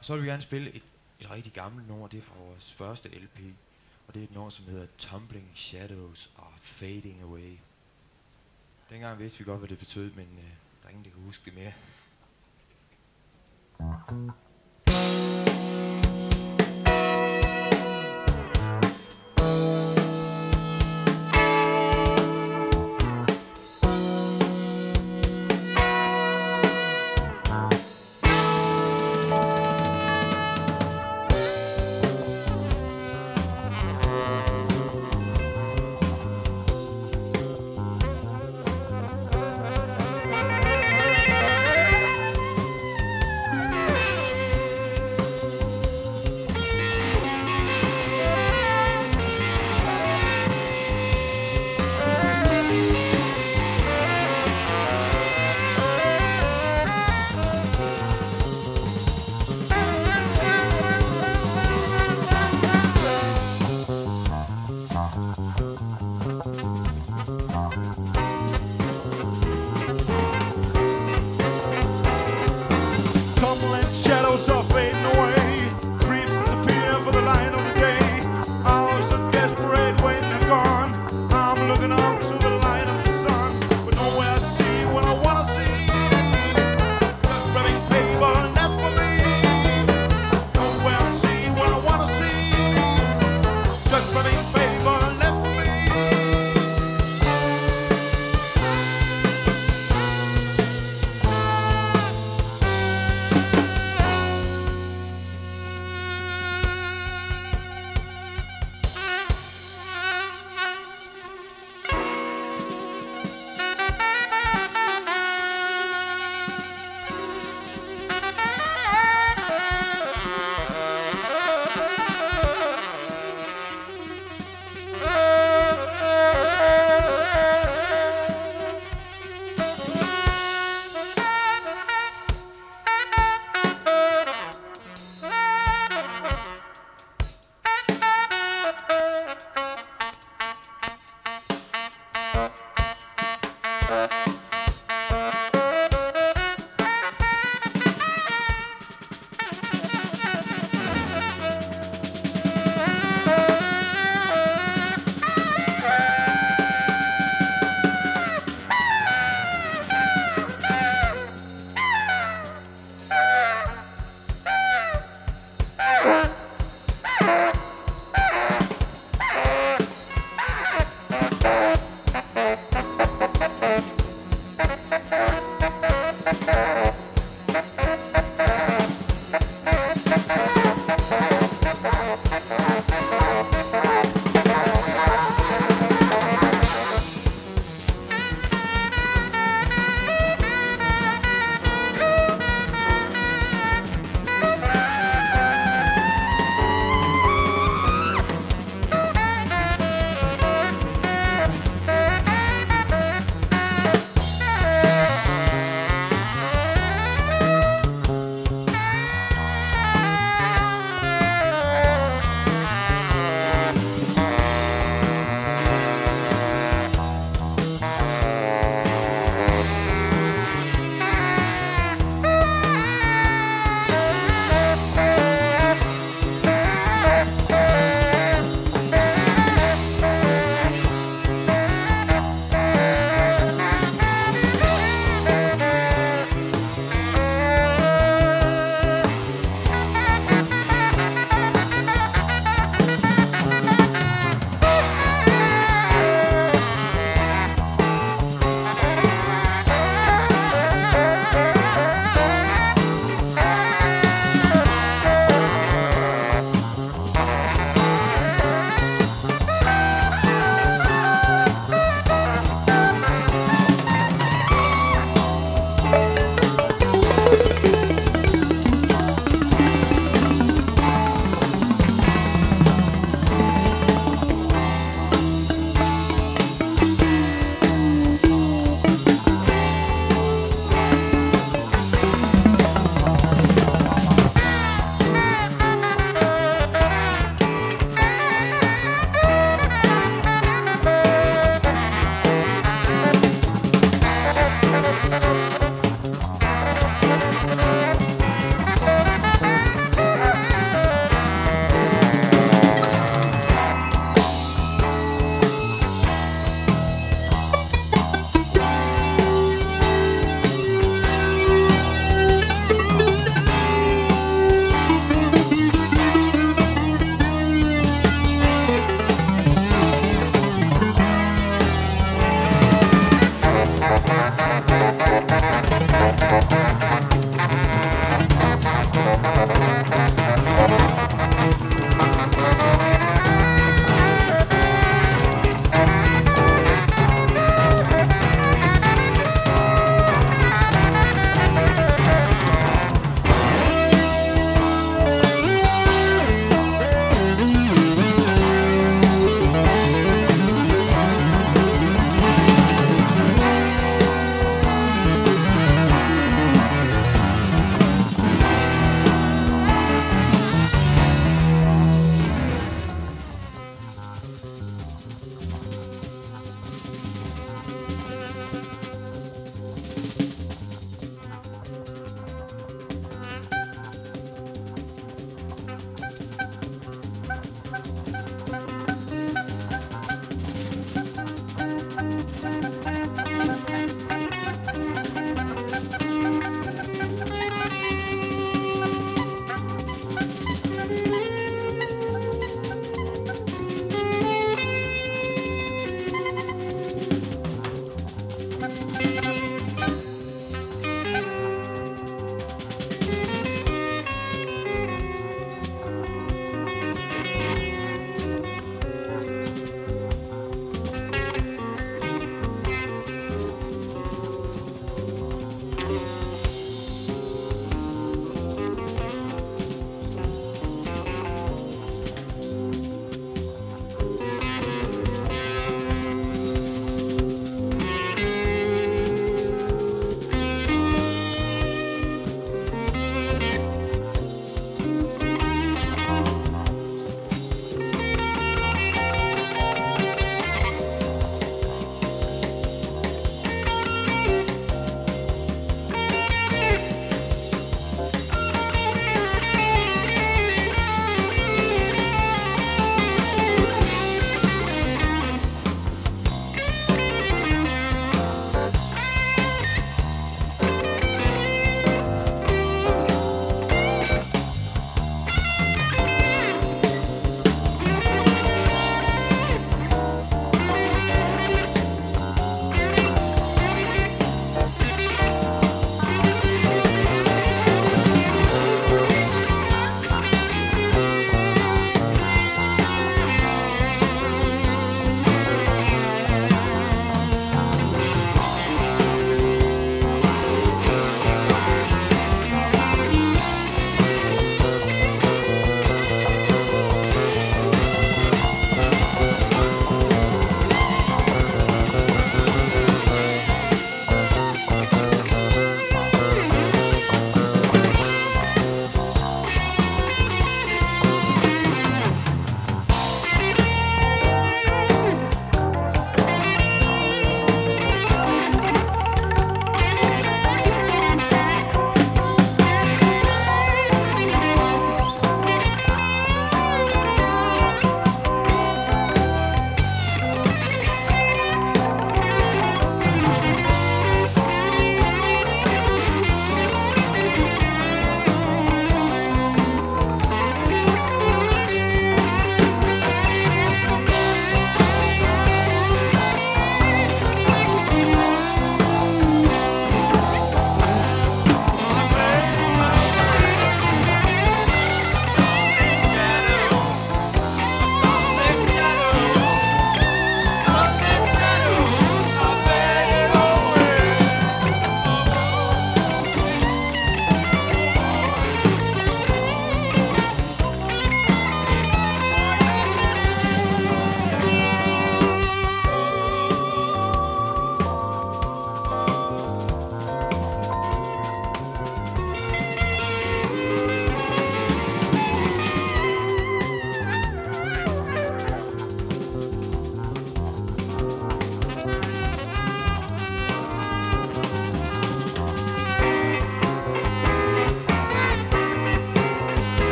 Og så vil vi gerne spille et, et rigtig gammelt nummer, det er fra vores første LP. Og det er et nummer, som hedder Tumbling Shadows Are Fading Away. Dengang vidste vi godt, hvad det betød, men øh, der er ingen, der kan huske det mere. Thank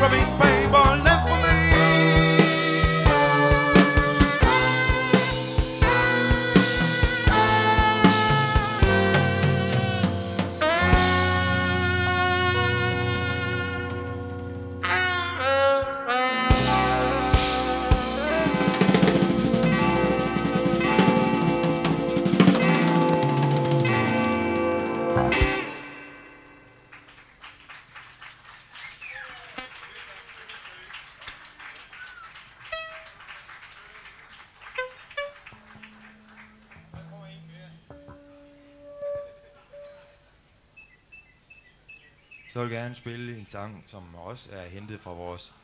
from his face. Gerne spille en sang, som også er hentet fra vores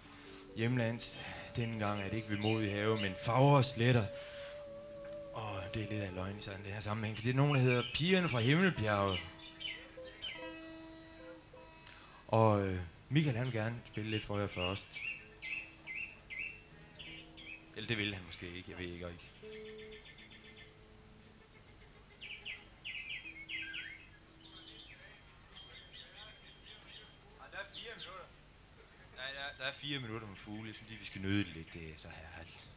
hjemlands. Dengang er det ikke ved i have, men fagre sletter. Og det er lidt af løgn i sådan den her sammenhæng, for det er nogen, der hedder Pigerne fra Himmelbjerget. Og øh, Michael han vil gerne spille lidt for jer først. Eller det vil han måske ikke, jeg ved ikke rigtig. Der er fire minutter. Nej, der, er fire minutter med fugle. Jeg synes lige, vi skal nyde det lidt. Det er så herligt.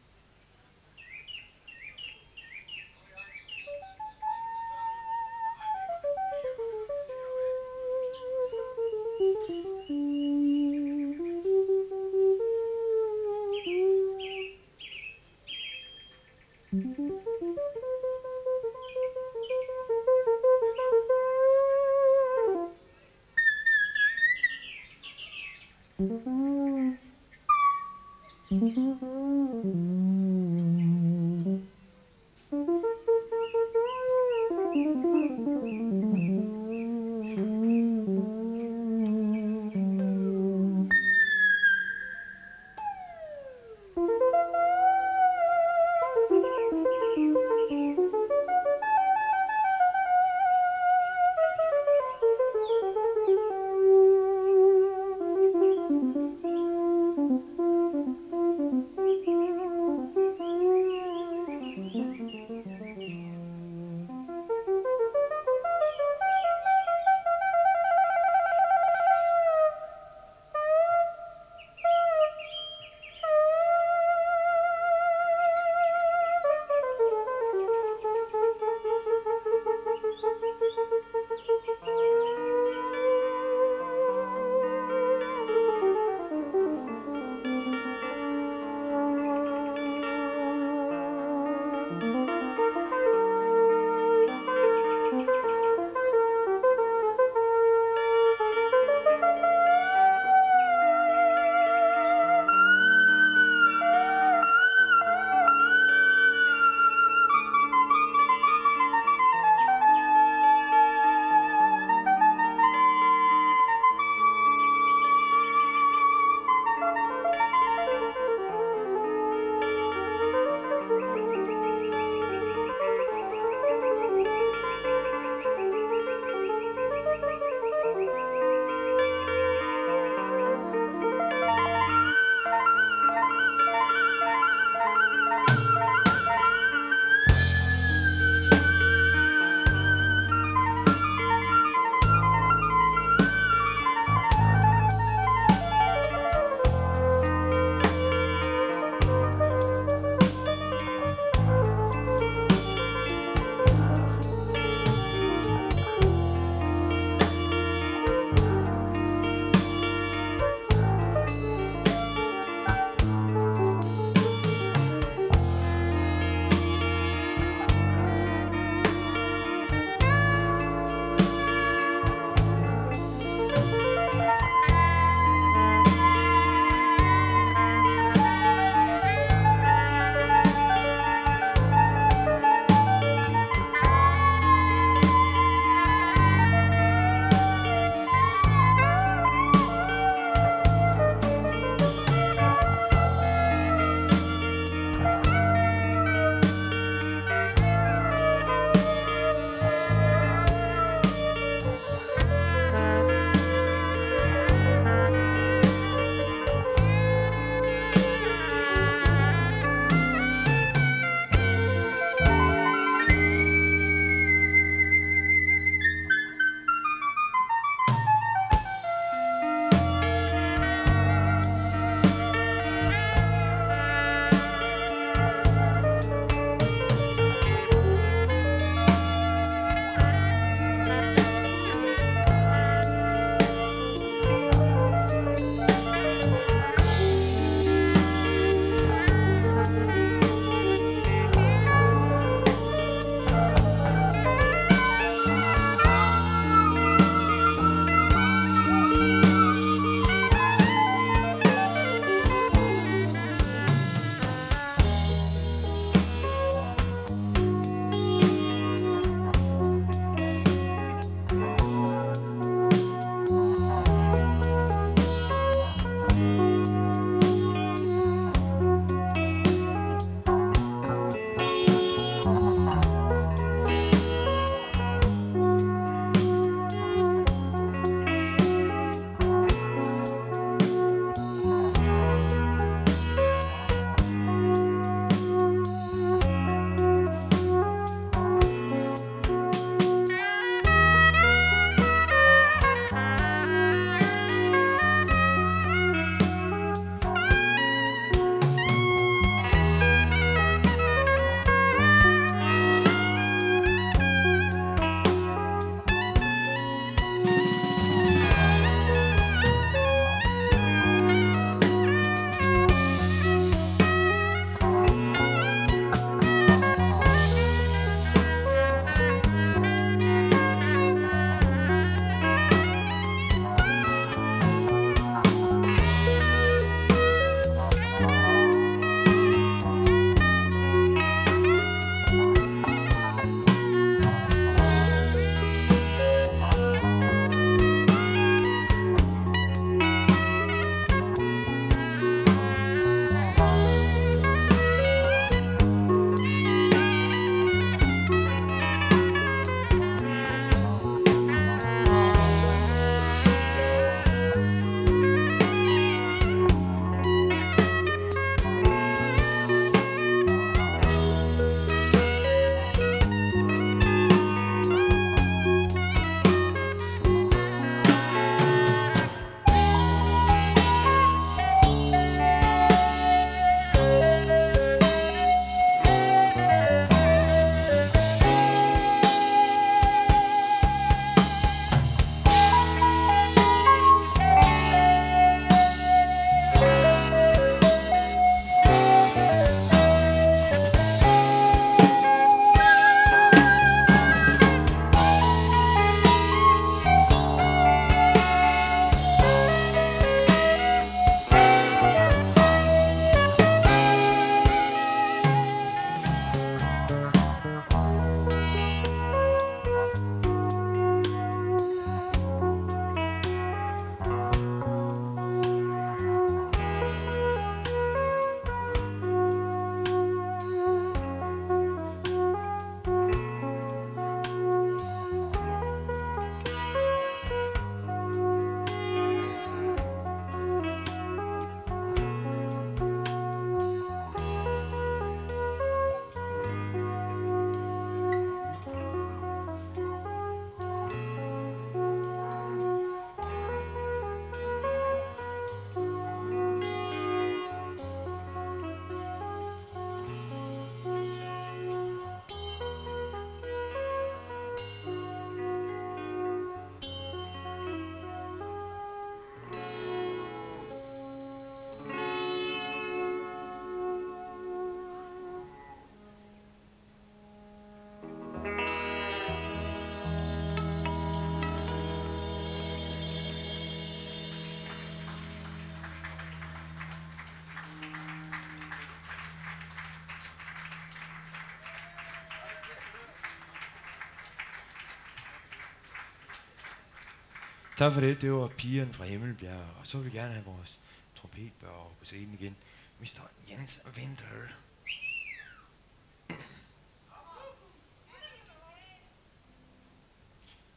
Tak for det. Det var pigerne fra Himmelbjerg. Og så vil vi gerne have vores trompetbørger på scenen igen. Mr. Jens Winter.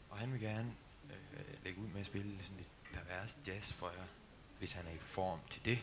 Og han vil gerne øh, øh, lægge ud med at spille sådan lidt pervers jazz for jer, hvis han er i form til det.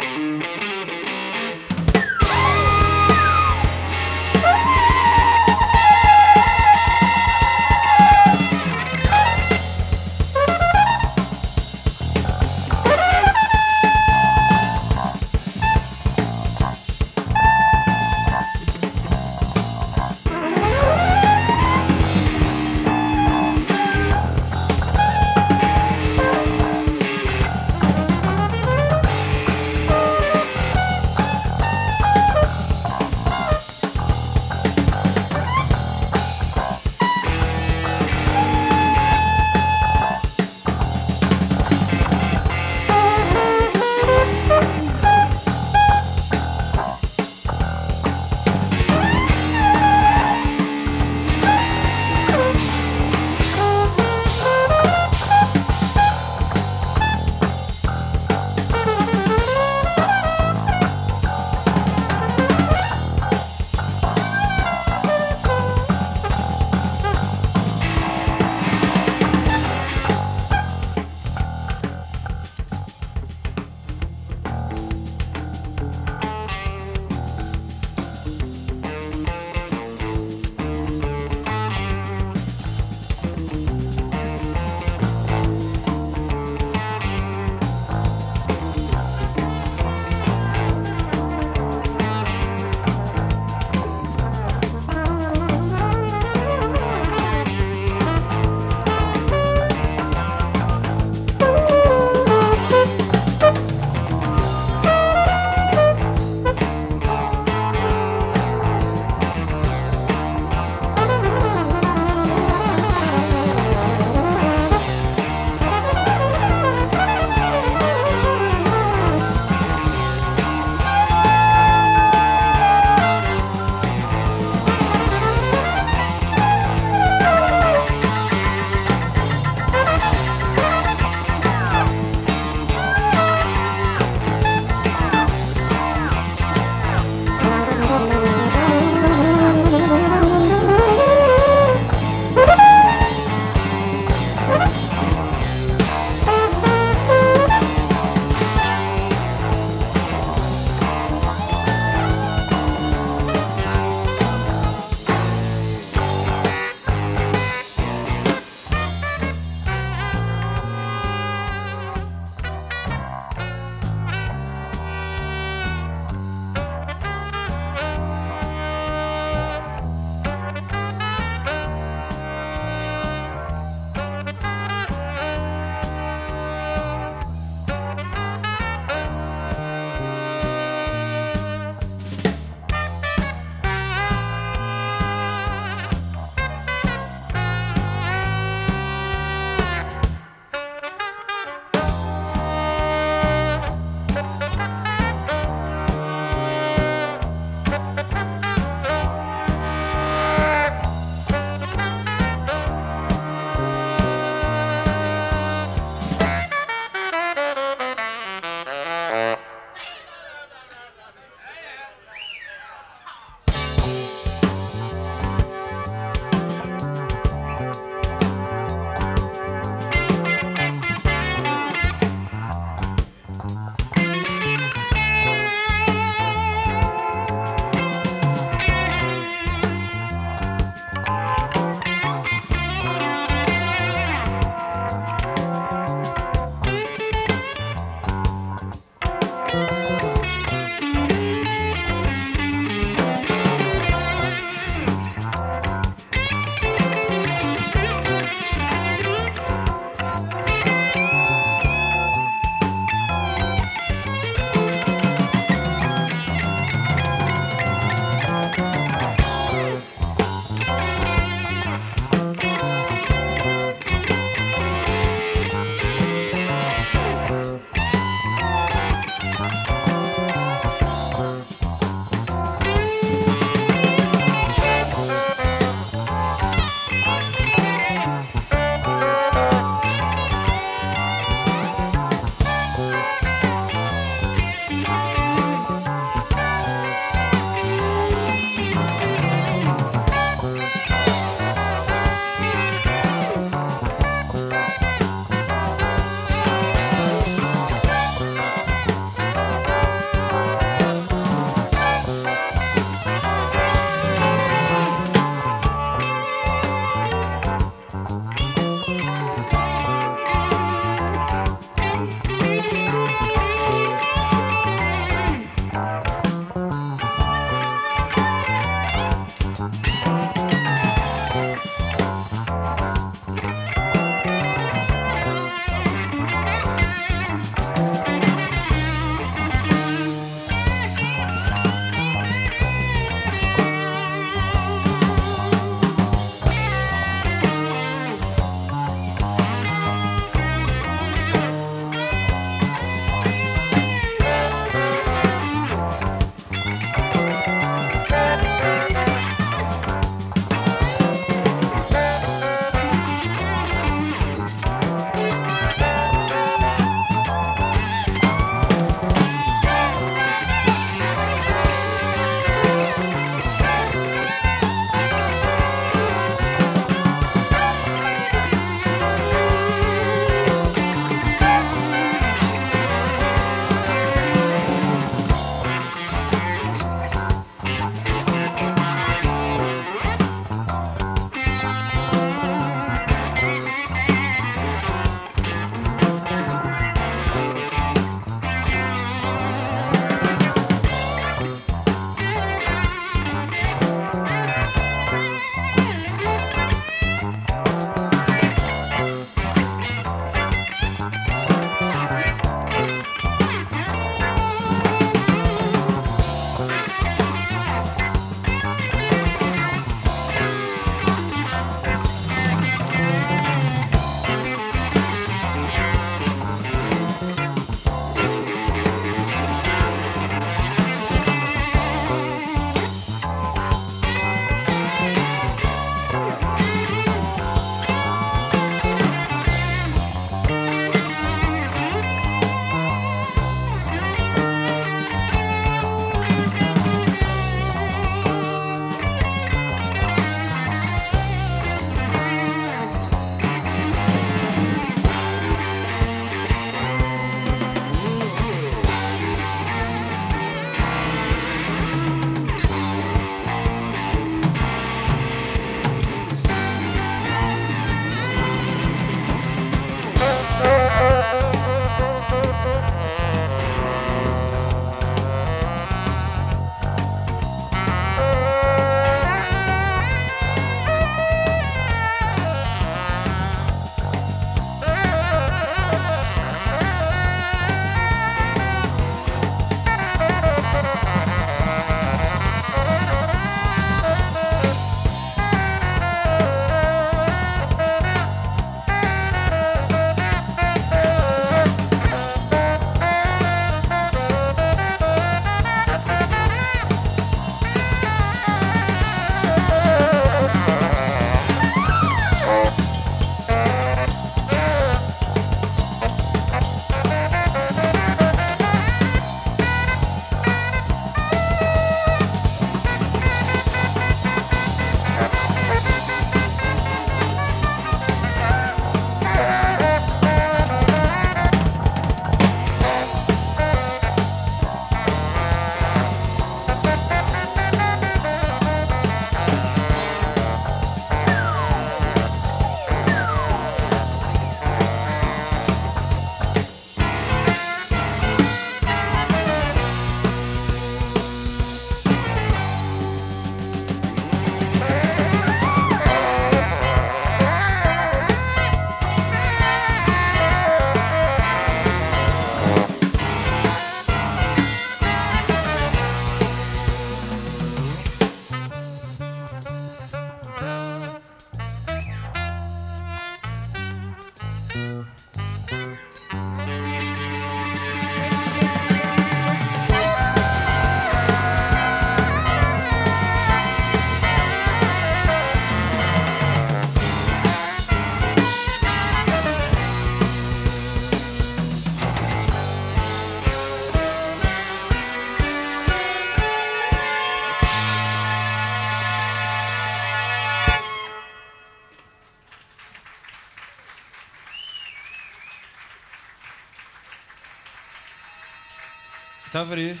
Tak for det.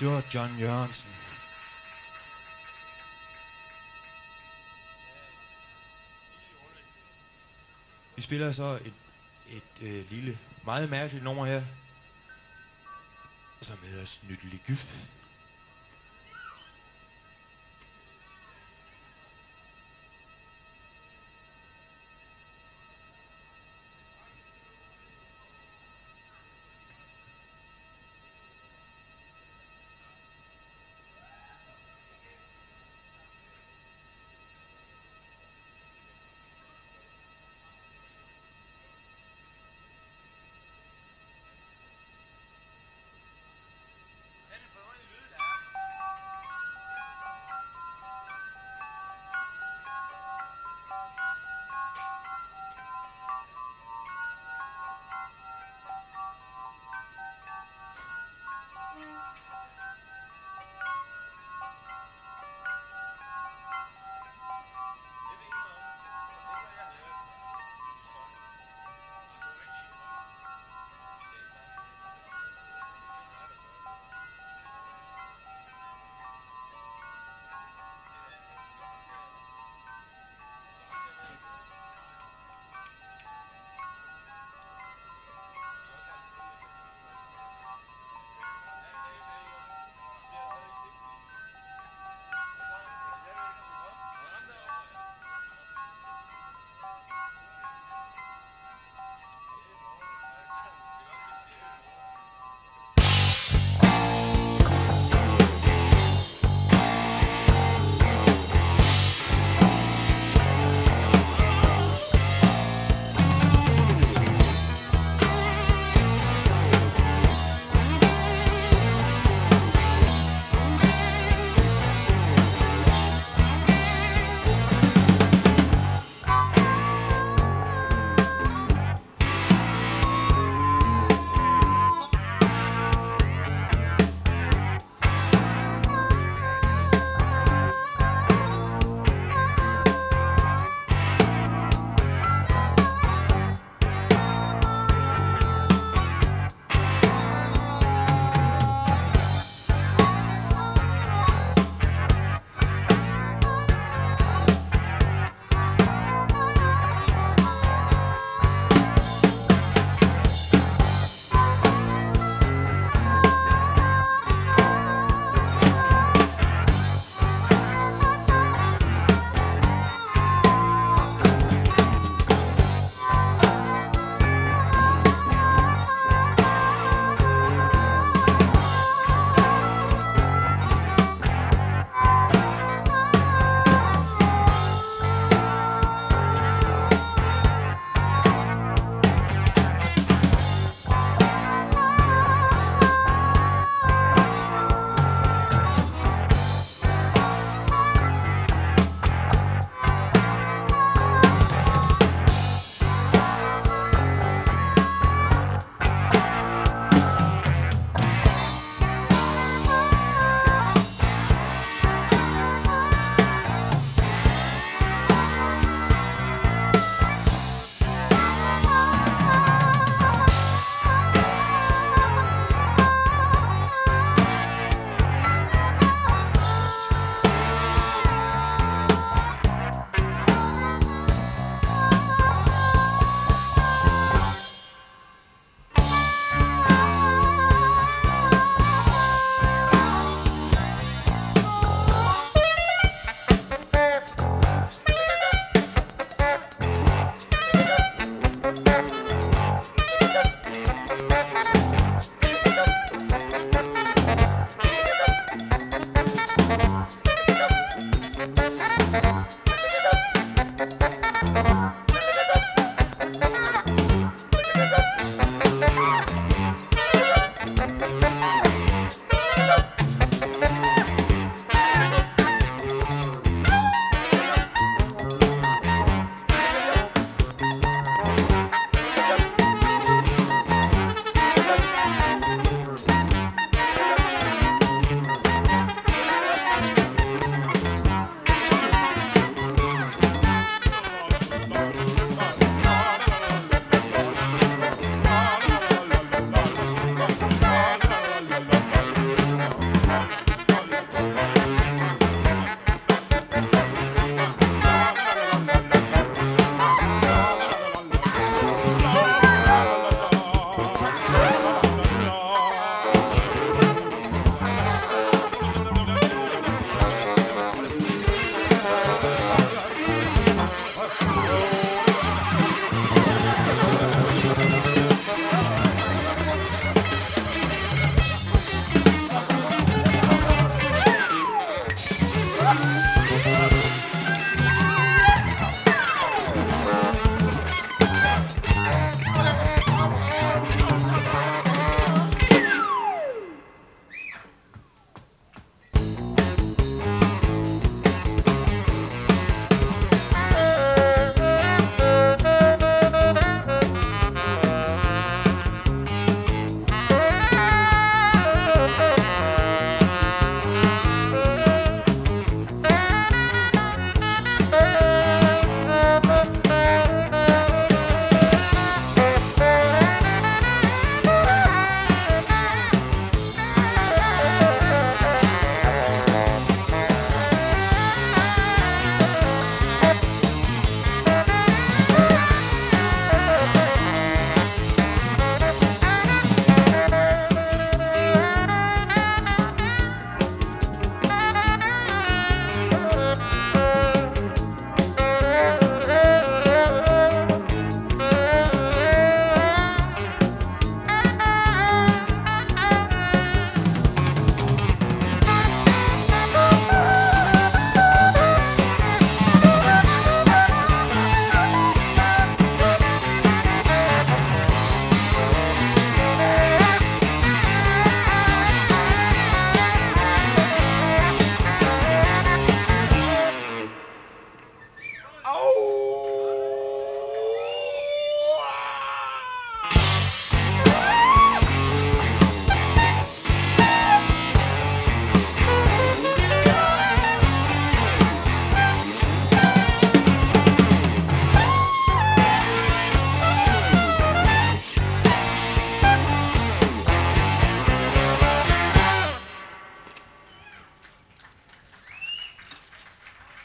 Det var John Jørgensen. Vi spiller så et, et øh, lille, meget mærkeligt nummer her, som hedder Snyttelig Gyf.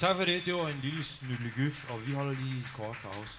Tak for det. Det var en lille snytlig gif, og vi holder lige en kort pause.